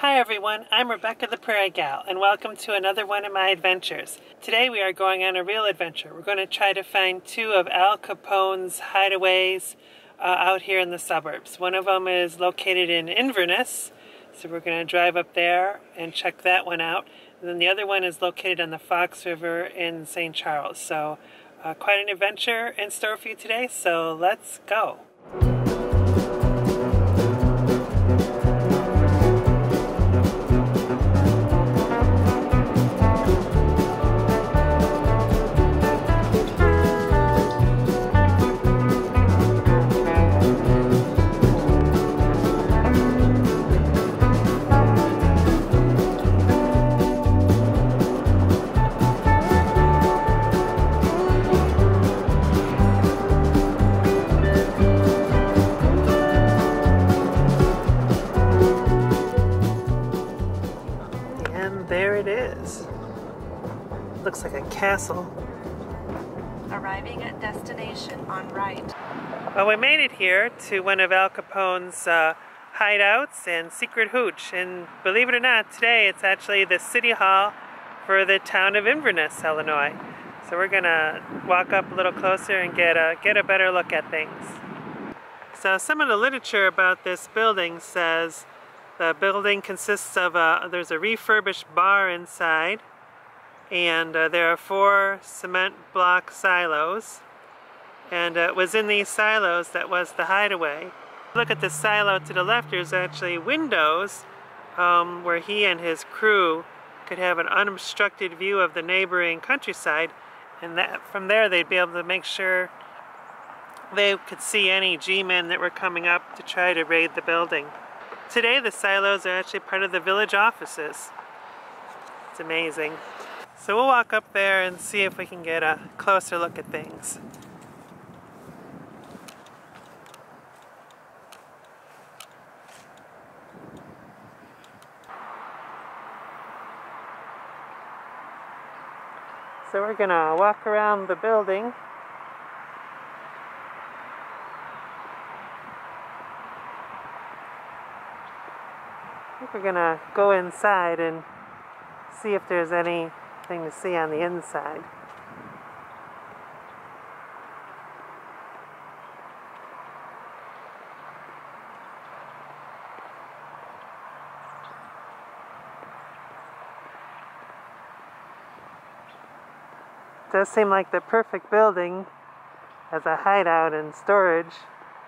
Hi everyone, I'm Rebecca the Prairie Gal, and welcome to another one of my adventures. Today we are going on a real adventure. We're going to try to find two of Al Capone's hideaways uh, out here in the suburbs. One of them is located in Inverness, so we're going to drive up there and check that one out. And then the other one is located on the Fox River in St. Charles. So uh, quite an adventure in store for you today, so let's go. Castle. Arriving at destination on right. Well, we made it here to one of Al Capone's uh, hideouts and secret hooch. And believe it or not, today it's actually the city hall for the town of Inverness, Illinois. So we're gonna walk up a little closer and get a get a better look at things. So some of the literature about this building says the building consists of a there's a refurbished bar inside, and uh, there are four cement block silos. And uh, it was in these silos that was the hideaway. Look at the silo to the left, there's actually windows um, where he and his crew could have an unobstructed view of the neighboring countryside. And that from there they'd be able to make sure they could see any G-men that were coming up to try to raid the building. Today the silos are actually part of the village offices. It's amazing. So we'll walk up there and see if we can get a closer look at things. So we're gonna walk around the building. We're gonna go inside and see if there's anything to see on the inside. does seem like the perfect building as a hideout and storage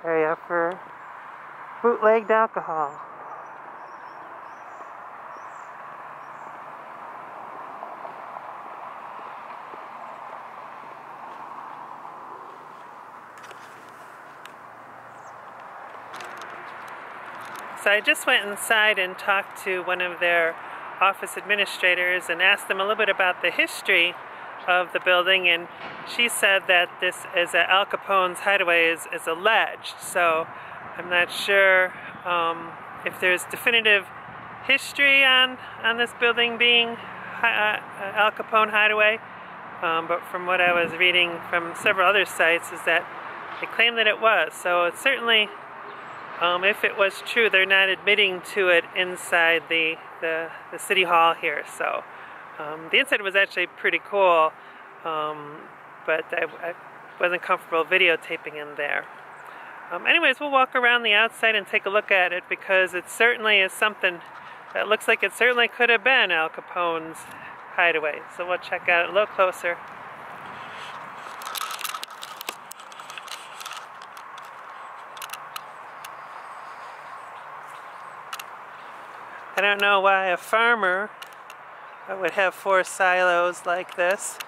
area for bootlegged alcohol. So I just went inside and talked to one of their office administrators and asked them a little bit about the history of the building and she said that this is a Al Capone's hideaway is, is alleged. So I'm not sure um, if there's definitive history on on this building being uh, Al Capone hideaway. Um, but from what I was reading from several other sites is that they claim that it was. So it's certainly um, if it was true they're not admitting to it inside the the, the city hall here so um, the inside was actually pretty cool, um, but I, I, wasn't comfortable videotaping in there. Um, anyways, we'll walk around the outside and take a look at it because it certainly is something that looks like it certainly could have been Al Capone's hideaway. So we'll check out a little closer. I don't know why a farmer would have four silos like this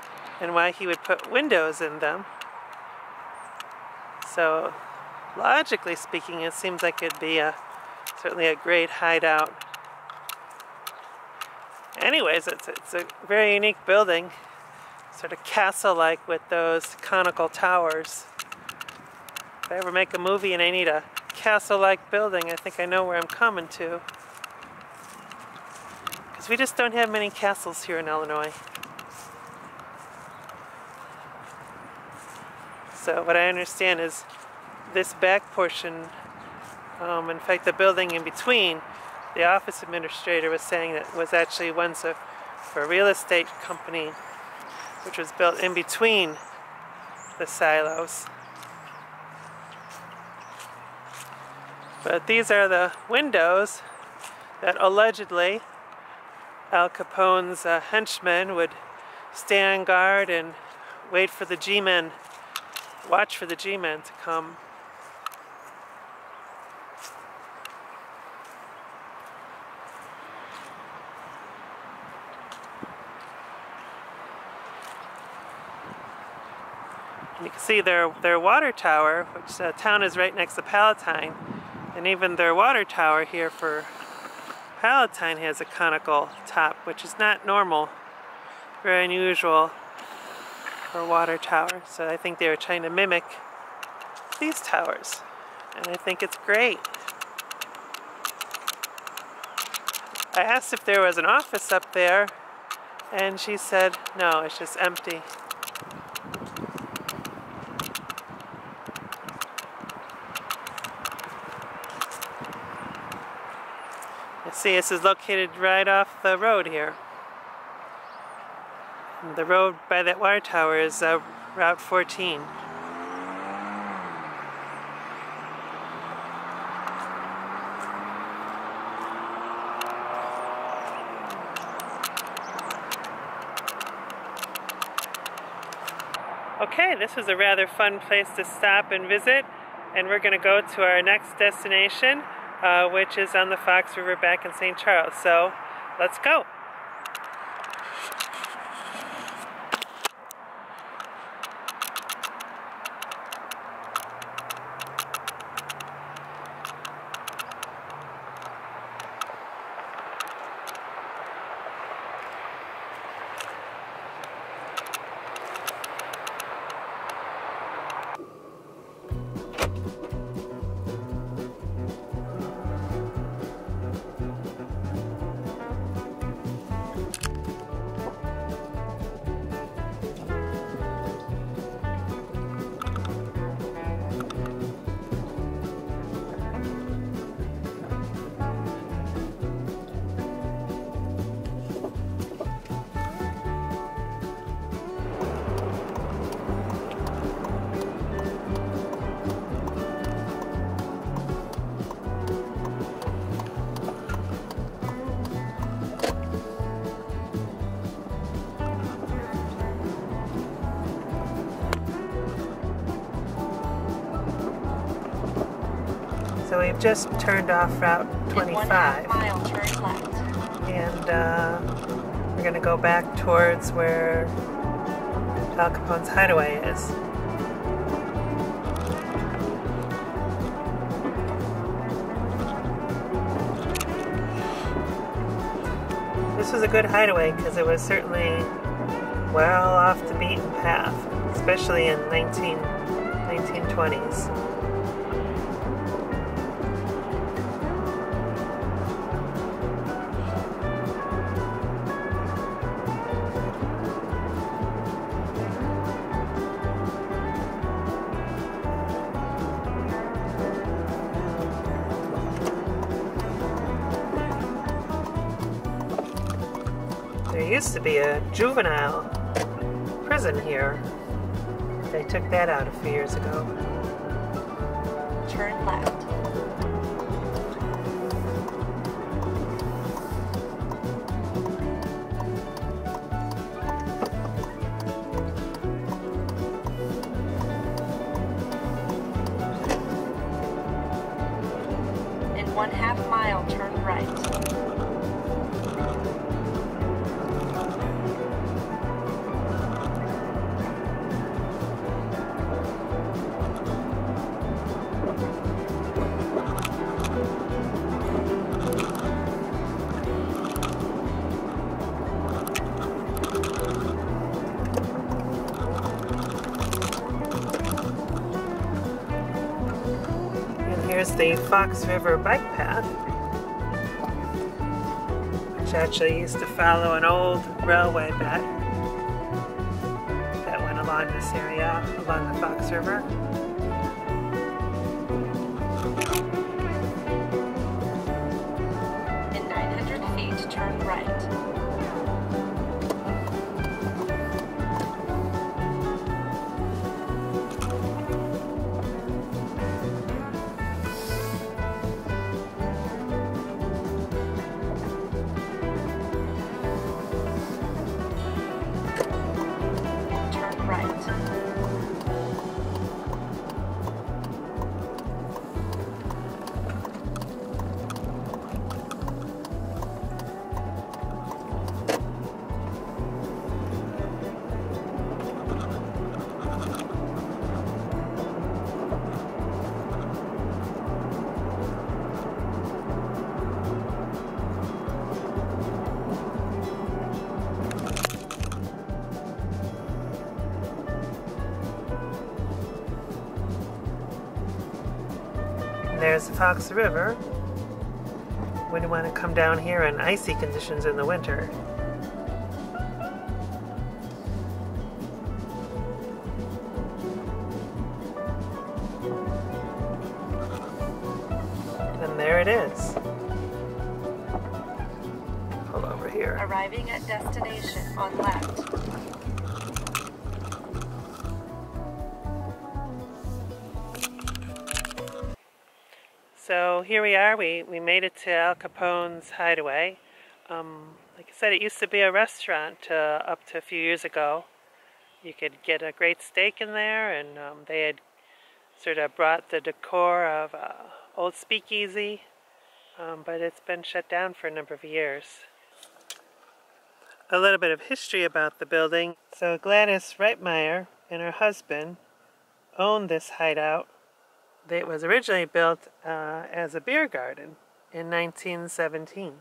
and why he would put windows in them. So logically speaking it seems like it'd be a certainly a great hideout. Anyways, it's, it's a very unique building, sort of castle-like with those conical towers. If I ever make a movie and I need a castle-like building, I think I know where I'm coming to. We just don't have many castles here in Illinois. So what I understand is this back portion, um, in fact the building in between, the office administrator was saying that was actually once a, for a real estate company, which was built in between the silos. But these are the windows that allegedly Al Capone's uh, henchmen would stand guard and wait for the G-men, watch for the G-men to come. You can see their, their water tower, which the uh, town is right next to Palatine, and even their water tower here for Palatine has a conical top, which is not normal, very unusual for water tower. So I think they were trying to mimic these towers. And I think it's great. I asked if there was an office up there, and she said, no, it's just empty. See, this is located right off the road here. The road by that water tower is uh, Route 14. Okay, this was a rather fun place to stop and visit, and we're going to go to our next destination, uh, which is on the Fox River back in St. Charles. So let's go. Just turned off Route 25. And uh, we're going to go back towards where Al Capone's hideaway is. This was a good hideaway because it was certainly well off the beaten path, especially in 19, 1920s. Used to be a juvenile prison here. They took that out a few years ago. The Fox River bike path, which actually used to follow an old railway bed that went along this area, along the Fox River. There's the Fox River. When you want to come down here in icy conditions in the winter. And there it is. Pull over here. Arriving at destination on left. So here we are. We, we made it to Al Capone's hideaway. Um, like I said, it used to be a restaurant uh, up to a few years ago. You could get a great steak in there, and um, they had sort of brought the decor of uh, old speakeasy, um, but it's been shut down for a number of years. A little bit of history about the building. So Gladys Reitmeyer and her husband owned this hideout it was originally built uh, as a beer garden in 1917.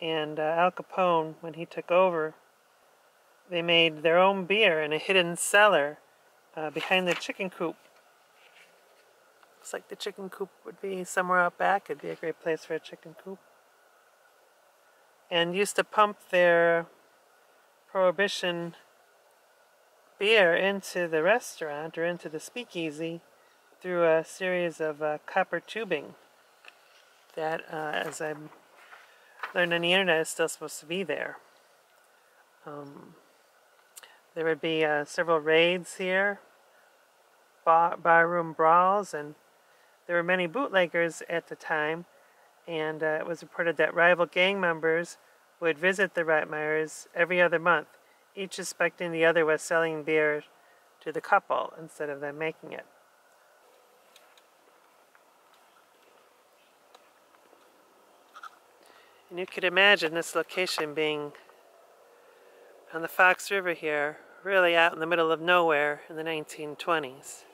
And uh, Al Capone, when he took over, they made their own beer in a hidden cellar uh, behind the chicken coop. Looks like the chicken coop would be somewhere out back. It'd be a great place for a chicken coop. And used to pump their prohibition beer into the restaurant or into the speakeasy through a series of uh, copper tubing that, uh, as I learned on the internet, is still supposed to be there. Um, there would be uh, several raids here, bar, barroom brawls, and there were many bootleggers at the time. And uh, it was reported that rival gang members would visit the Reitmeyers every other month, each suspecting the other was selling beer to the couple instead of them making it. And you could imagine this location being on the Fox River here, really out in the middle of nowhere in the 1920s.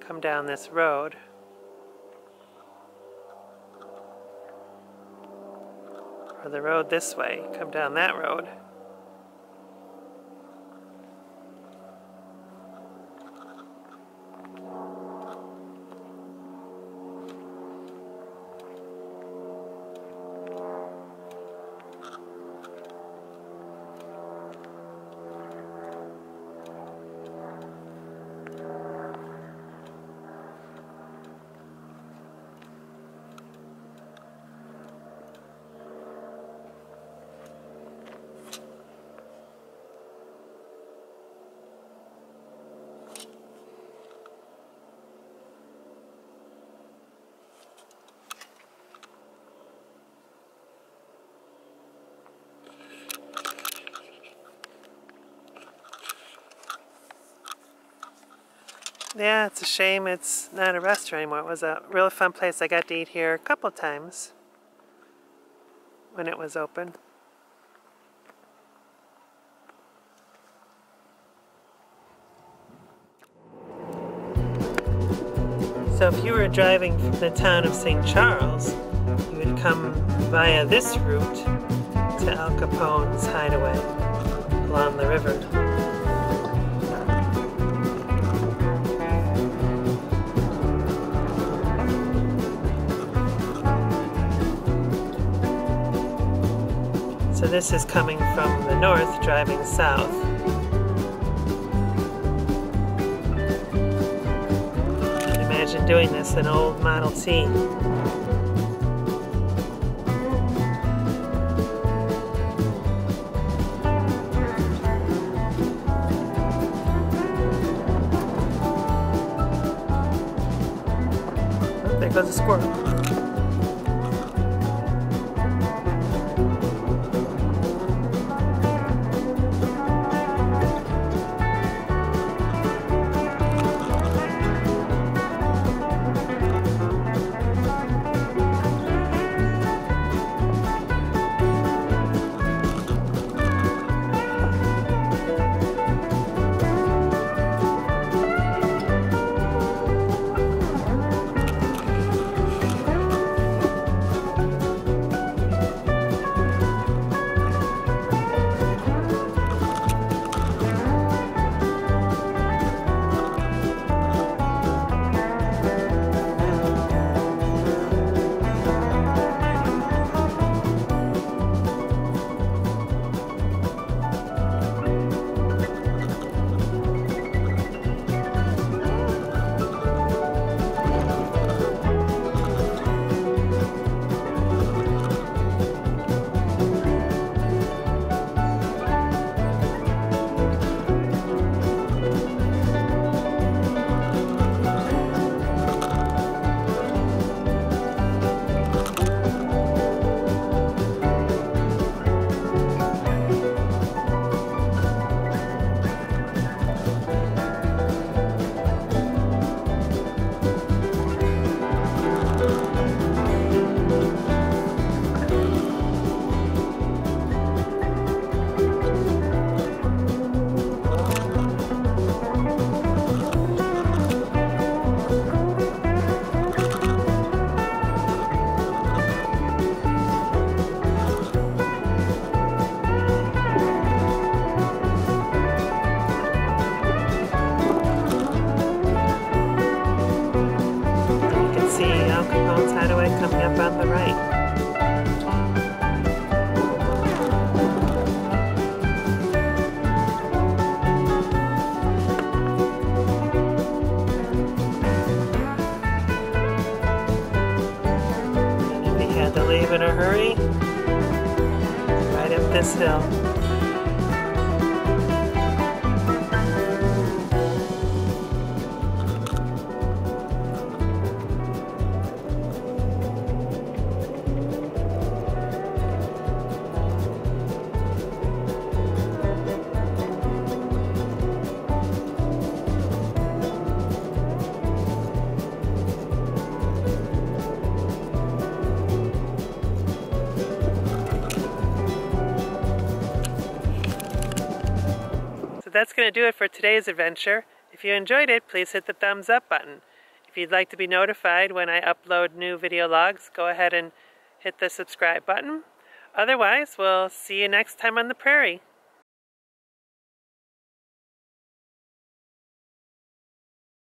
Come down this road. Or the road this way, come down that road. Yeah, it's a shame it's not a restaurant anymore. It was a really fun place. I got to eat here a couple times when it was open. So if you were driving from the town of St. Charles, you would come via this route to Al Capone's hideaway along the river. So this is coming from the north driving south. Imagine doing this in old Model T. There goes a squirrel. Up going to do it for today's adventure. If you enjoyed it, please hit the thumbs up button. If you'd like to be notified when I upload new video logs, go ahead and hit the subscribe button. Otherwise, we'll see you next time on the prairie.